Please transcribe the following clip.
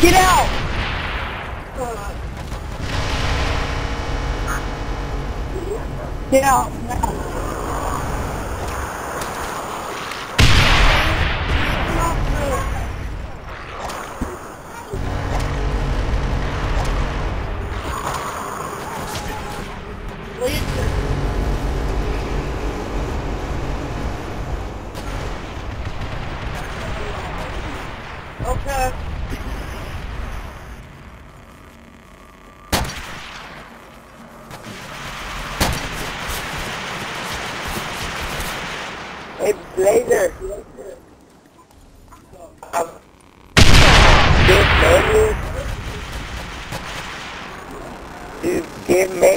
Get out! Get out now. Please. It's laser. Um, give me. Give me.